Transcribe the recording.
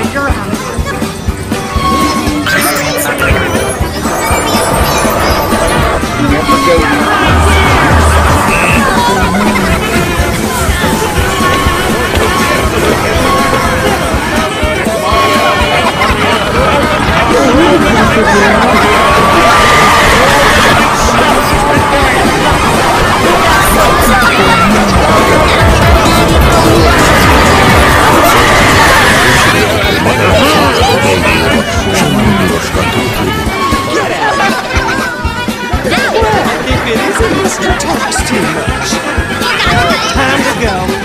at your house. If it isn't Mr. Talks Too Much. Time to go.